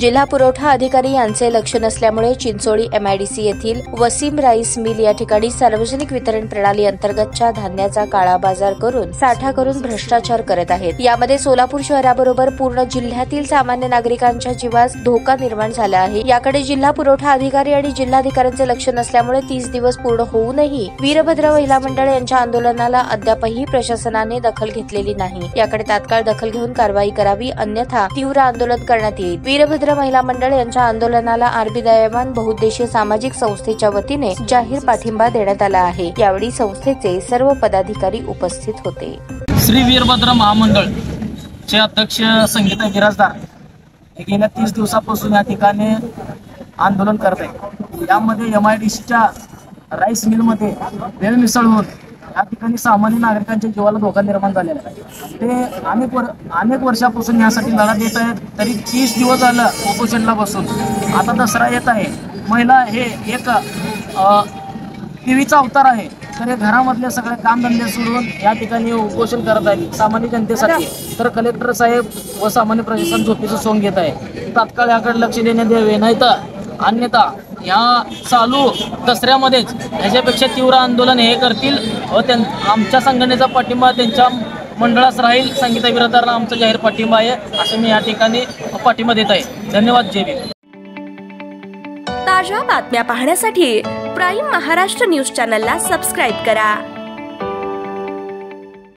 जिल्हा पुरवठा अधिकारी यांचे लक्ष नसल्यामुळे चिंचोळी एमआयडीसी येथील वसीम राईस मिल या ठिकाणी सार्वजनिक वितरण प्रणाली अंतर्गतच्या धान्याचा काळा बाजार करून साठा करून भ्रष्टाचार करत आहेत. यामध्ये सोलापूर शहराबरोबर पूर्ण जिल्ह्यातील सामान्य नागरिकांच्या जीवास धोका निर्माण झाला आहे. याकडे जिल्हा पुरवठा अधिकारी आणि जिल्हाधिकाऱ्यांचे लक्ष नसल्यामुळे तीस दिवस पूर्ण होऊनही वीरभद्र महिला मंडळ यांच्या आंदोलनाला अद्यापही प्रशासनाने दखल घेतलेली नाही. याकडे तात्काळ दखल घेऊन कारवाई करावी अन्यथा तीव्र आंदोलन करण्यात येईल. वीरभद्र महिला मंडळ यांच्या आंदोलनाला आरबी दयामान बहुउद्देशीय सामाजिक संस्थेच्या वतीने जाहीर पाठिंबा देण्यात आला आहे. यावेळी संस्थेचे सर्व पदाधिकारी उपस्थित होते. श्री वीरभद्र महामंडळ चे अध्यक्ष संगीता बिराजदार हे गेल्या तीस दिवसापासून या ठिकाणी आंदोलन करत आहे यामध्ये एम आय डी सीच्या राईस मिलमध्ये वेळ मिसळ होऊन या ठिकाणी सामान्य नागरिकांच्या जीवाला धोका निर्माण झालेला आहे. ते अनेक वर अनेक वर्षापासून यासाठी लढा देत आहेत तरी तीस दिवस झालं उपोषणला बसून. आता दसरा येत आहे. महिला हे एक टीव्हीचा अवतार आहे. तर हे घरामधले सगळे कामधंदे सोडून या ठिकाणी उपोषण करत आहेत सामान्य जनतेसाठी. तर कलेक्टर साहेब व सामान्य प्रशासन झोपीचं सोंग घेत आहे. तात्काळ याकडे लक्ष देण्यात यावे. नाही तर अन्यथा ह्या चालू दसऱ्यामध्येच ह्याच्यापेक्षा तीव्र आंदोलन हे करतील व त्यां आमच्या संघटनेचा पाठिंबा त्यांच्या मंडळास राहील. संगीता विरोधाला आमचा जाहीर पाठिंबा आहे. असं मी या ठिकाणी पाठिंबा देत आहे. धन्यवाद. जय भीम. ताज्या बातम्या पाहण्यासाठी प्राईम महाराष्ट्र न्यूज चॅनलला सबस्क्राईब करा.